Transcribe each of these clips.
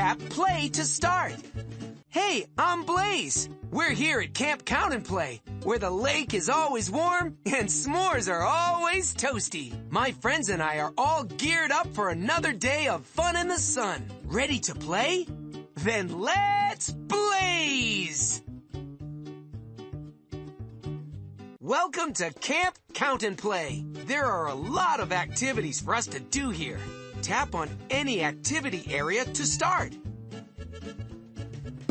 tap play to start. Hey, I'm Blaze. We're here at Camp Count and Play, where the lake is always warm and s'mores are always toasty. My friends and I are all geared up for another day of fun in the sun. Ready to play? Then let's blaze! Welcome to Camp Count and Play. There are a lot of activities for us to do here. Tap on any activity area to start.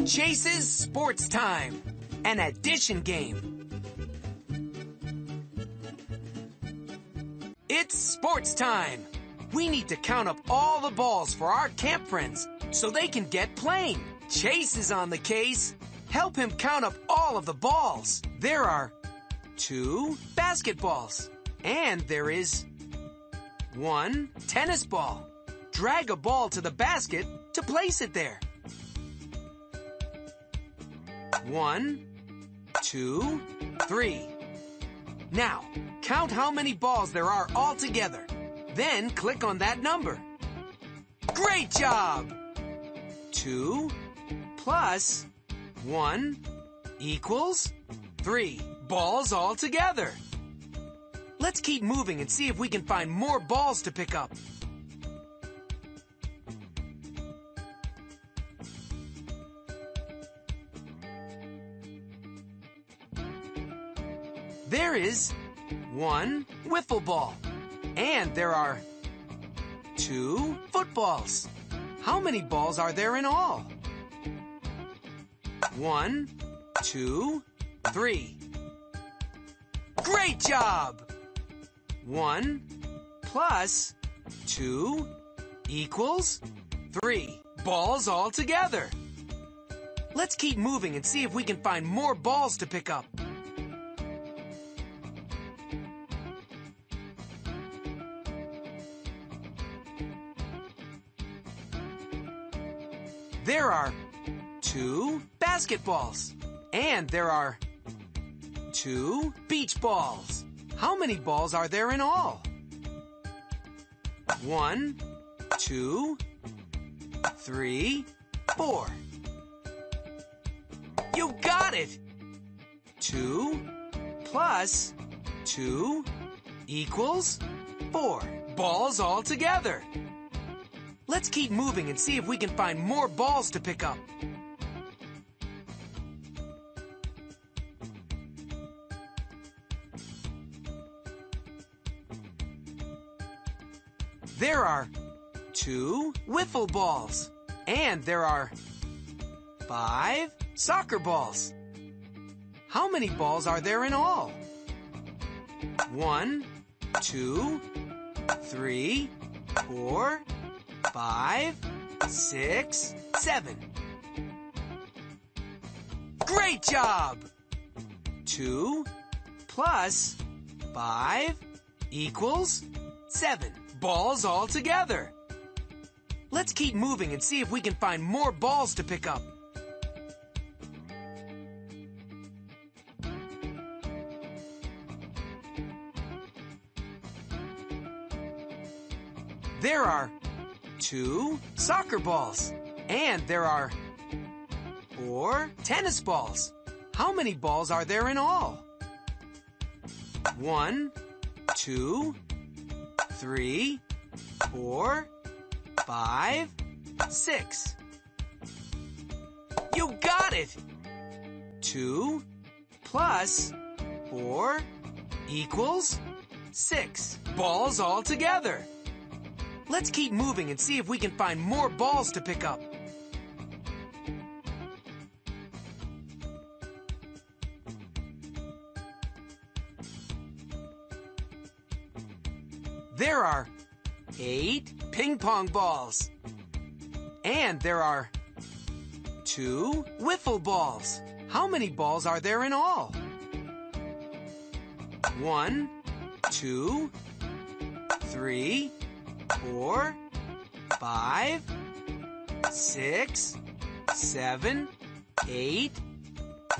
Chase's Sports Time, an addition game. It's sports time. We need to count up all the balls for our camp friends so they can get playing. Chase is on the case. Help him count up all of the balls. There are two basketballs, and there is one tennis ball. Drag a ball to the basket to place it there. One, two, three. Now, count how many balls there are altogether. Then click on that number. Great job! Two plus one equals three balls all together. Let's keep moving and see if we can find more balls to pick up. There is one wiffle ball. And there are two footballs. How many balls are there in all? One, two, three. Great job! One plus two equals three. Balls all together. Let's keep moving and see if we can find more balls to pick up. There are two basketballs. And there are two beach balls. How many balls are there in all? One, two, three, four. You got it! Two plus two equals four. Balls all together. Let's keep moving and see if we can find more balls to pick up. There are two wiffle balls. And there are five soccer balls. How many balls are there in all? One, two, three, four, five, six, seven. Great job! Two plus five equals seven. Balls all together. Let's keep moving and see if we can find more balls to pick up. There are two soccer balls. And there are four tennis balls. How many balls are there in all? One, two, three, four, five, six. You got it! Two plus four equals six. Balls all together. Let's keep moving and see if we can find more balls to pick up. There are eight ping pong balls. And there are two wiffle balls. How many balls are there in all? One, two, three, four, five, six, seven, eight,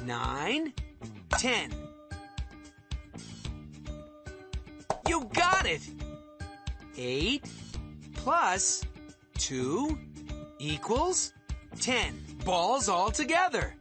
nine, ten. You got it! Eight plus two equals ten. Balls all together.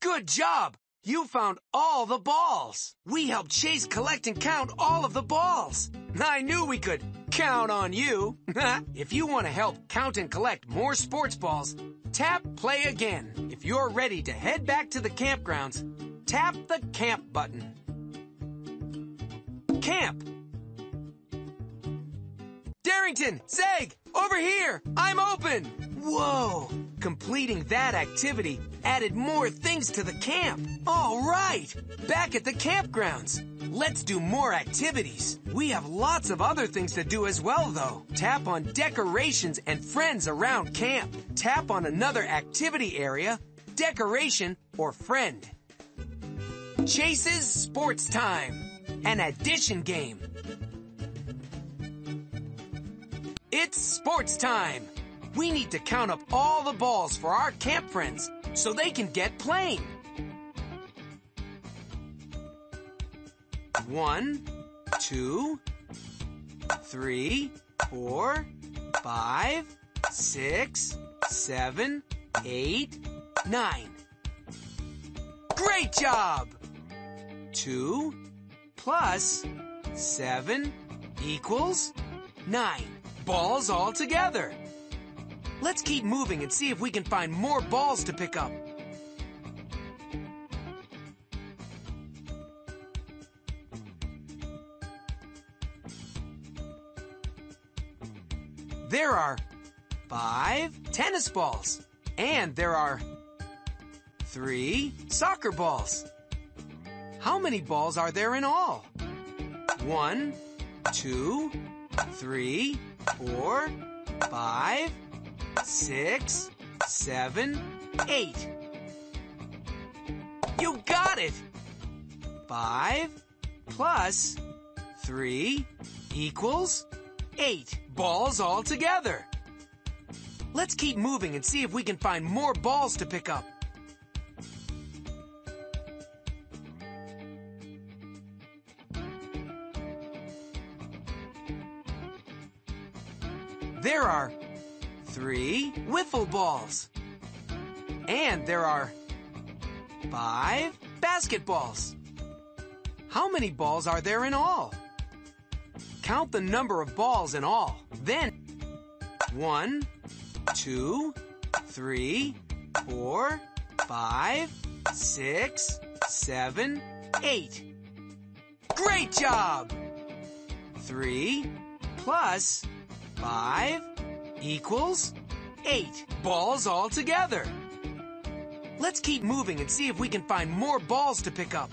Good job! You found all the balls. We helped Chase collect and count all of the balls. I knew we could count on you. if you want to help count and collect more sports balls, tap play again. If you're ready to head back to the campgrounds, tap the camp button. Camp. Darington, Zeg, over here. I'm open. Whoa. Completing that activity added more things to the camp. All right. Back at the campgrounds. Let's do more activities. We have lots of other things to do as well, though. Tap on decorations and friends around camp. Tap on another activity area, decoration, or friend. Chase's Sports Time. An addition game. It's sports time. We need to count up all the balls for our camp friends so they can get playing. One, two, three, four, five, six, seven, eight, nine. Great job! Two plus seven equals nine. Balls all together. Let's keep moving and see if we can find more balls to pick up. There are five tennis balls. And there are three soccer balls. How many balls are there in all? One, two, three, four, five, six, seven, eight. You got it! Five plus three equals eight balls all together. Let's keep moving and see if we can find more balls to pick up. There are three wiffle balls. And there are five basketballs. How many balls are there in all? Count the number of balls in all. Then, one, two, three, four, five, six, seven, eight. Great job! Three plus five equals eight balls all together. Let's keep moving and see if we can find more balls to pick up.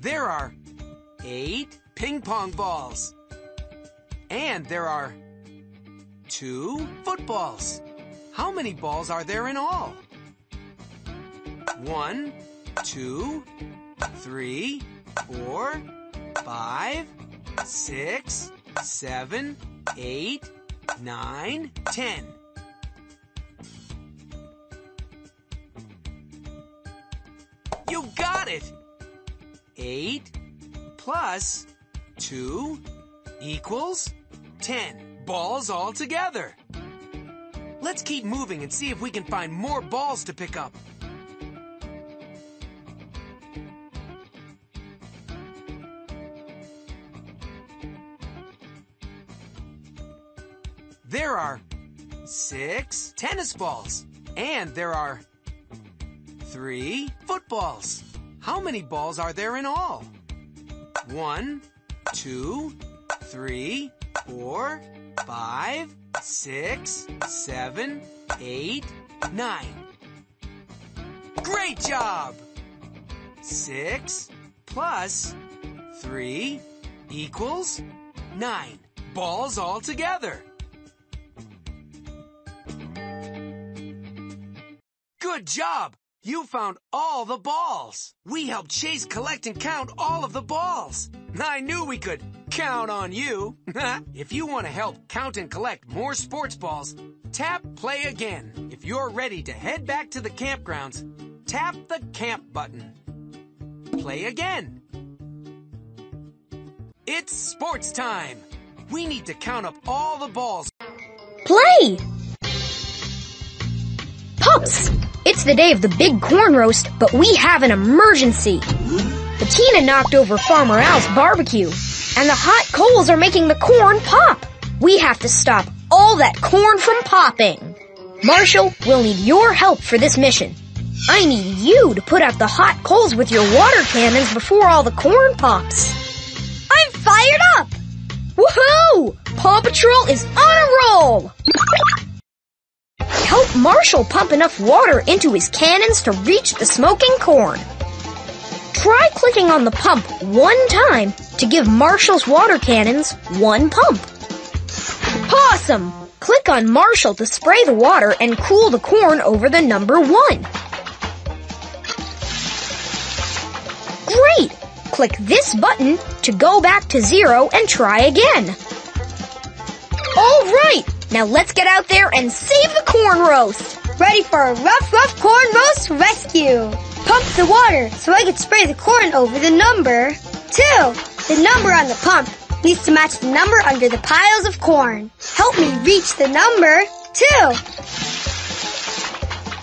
There are eight ping pong balls. And there are two footballs. How many balls are there in all? One, two, three, four, five, six, seven, eight, nine, ten. You got it! Eight plus two equals ten. Balls all together. Let's keep moving and see if we can find more balls to pick up. There are six tennis balls. And there are three footballs. How many balls are there in all? One, two, three, four, five, six, seven, eight, nine. Great job! Six plus three equals nine. Balls all together. Good job! You found all the balls. We helped Chase collect and count all of the balls. I knew we could Count on you. if you want to help count and collect more sports balls, tap play again. If you're ready to head back to the campgrounds, tap the camp button. Play again. It's sports time. We need to count up all the balls. Play! Pups! It's the day of the big corn roast, but we have an emergency. Bettina knocked over Farmer Al's barbecue, and the hot coals are making the corn pop. We have to stop all that corn from popping. Marshall, we'll need your help for this mission. I need you to put out the hot coals with your water cannons before all the corn pops. I'm fired up! Woohoo! Paw Patrol is on a roll! Marshall pump enough water into his cannons to reach the smoking corn. Try clicking on the pump one time to give Marshall's water cannons one pump. Pawsome! Click on Marshall to spray the water and cool the corn over the number one. Great! Click this button to go back to zero and try again. All right, now let's get out there and save the corn roast. Ready for a rough, rough corn roast rescue. Pump the water so I can spray the corn over the number. Two, the number on the pump needs to match the number under the piles of corn. Help me reach the number two.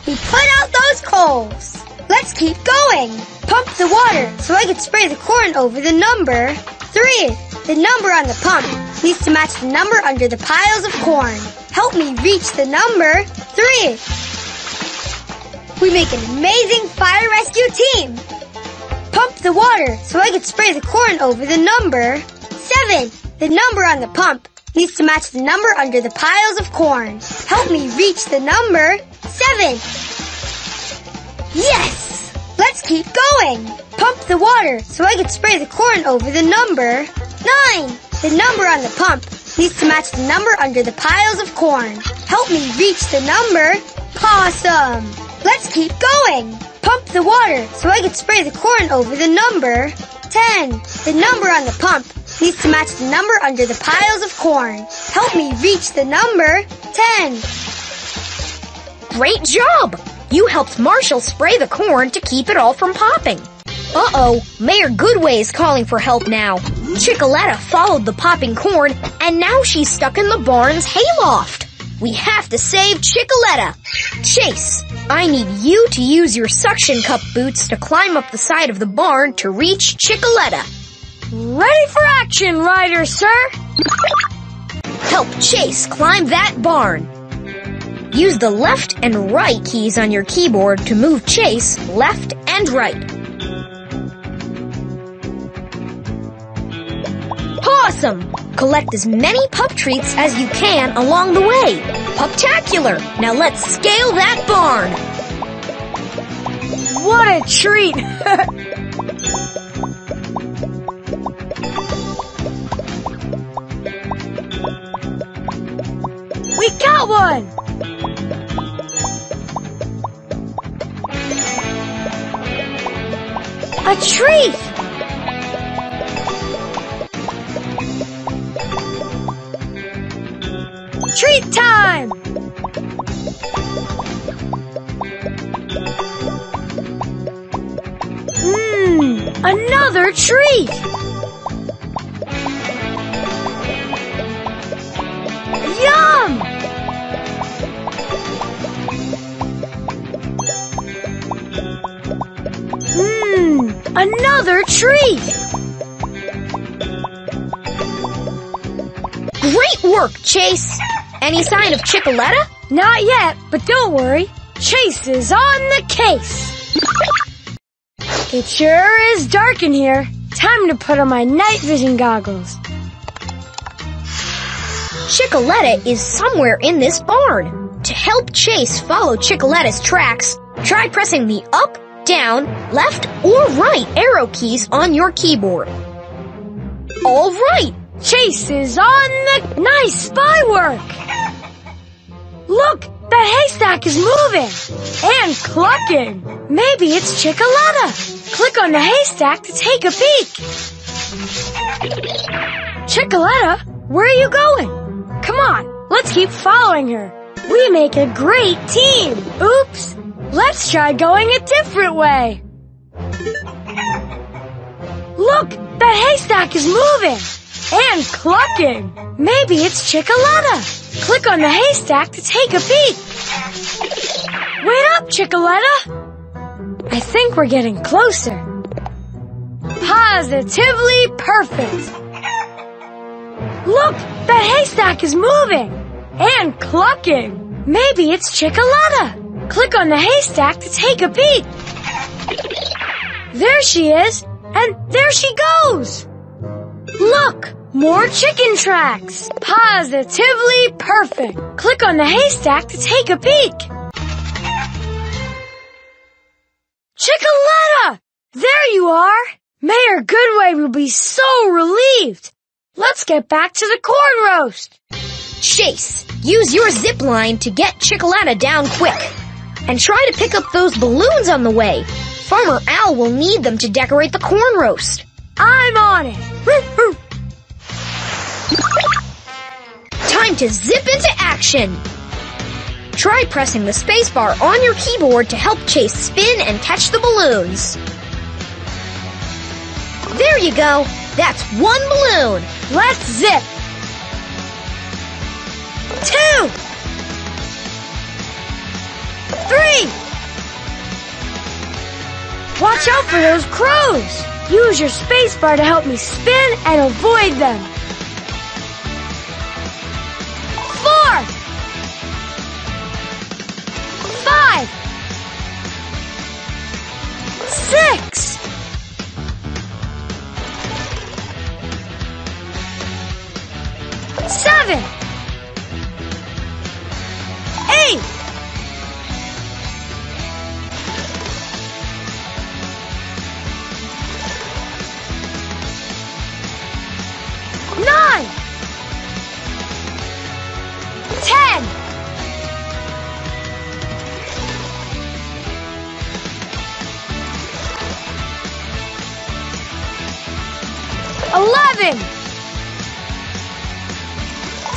We put out those coals. Let's keep going. Pump the water so I can spray the corn over the number three. The number on the pump needs to match the number under the piles of corn. Help me reach the number three. We make an amazing fire rescue team. Pump the water so I can spray the corn over the number seven. The number on the pump needs to match the number under the piles of corn. Help me reach the number seven. Yes! Let's keep going. Pump the water so I can spray the corn over the number nine. The number on the pump needs to match the number under the piles of corn. Help me reach the number possum. Let's keep going. Pump the water so I can spray the corn over the number 10. The number on the pump needs to match the number under the piles of corn. Help me reach the number 10. Great job! You helped Marshall spray the corn to keep it all from popping. Uh-oh, Mayor Goodway is calling for help now. Chickaletta followed the popping corn, and now she's stuck in the barn's hayloft. We have to save Chickaletta. Chase, I need you to use your suction cup boots to climb up the side of the barn to reach Chickaletta. Ready for action, Ryder, sir! Help Chase climb that barn. Use the left and right keys on your keyboard to move Chase left and right. Awesome! Collect as many pup treats as you can along the way. Puptacular! Now let's scale that barn! What a treat! we got one! A tree! Treat time! Mmm, another treat! Yum! Mmm, another treat! Great work, Chase! Any sign of Chickaletta? Not yet, but don't worry. Chase is on the case. It sure is dark in here. Time to put on my night vision goggles. Chickaletta is somewhere in this barn. To help Chase follow Chickaletta's tracks, try pressing the up, down, left, or right arrow keys on your keyboard. All right! Chase is on the nice spy work! Look, that haystack is moving and clucking. Maybe it's Chickaletta. Click on the haystack to take a peek. Chickaletta, where are you going? Come on, let's keep following her. We make a great team. Oops, let's try going a different way. Look, that haystack is moving and clucking. Maybe it's Chickaletta. Click on the haystack to take a peek. Wait up, Chickaletta. I think we're getting closer. Positively perfect. Look, that haystack is moving and clucking. Maybe it's Chickaletta. Click on the haystack to take a peek. There she is, and there she goes. Look, more chicken tracks. Positively perfect. Click on the haystack to take a peek. Chickaletta! There you are! Mayor Goodway will be so relieved. Let's get back to the corn roast. Chase, use your zip line to get Chickaletta down quick. And try to pick up those balloons on the way. Farmer Al will need them to decorate the corn roast. I'm on it. Time to zip into action. Try pressing the spacebar on your keyboard to help Chase spin and catch the balloons. There you go. That's one balloon. Let's zip. Two. Three. Watch out for those crows. Use your spacebar to help me spin and avoid them. Eleven.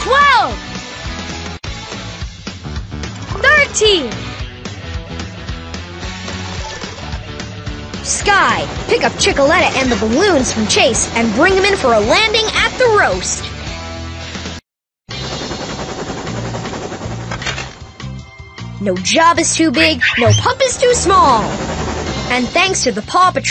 Twelve. Thirteen. Sky, pick up Chickaletta and the balloons from Chase and bring them in for a landing at the roast. No job is too big, no pump is too small. And thanks to the Paw Patrol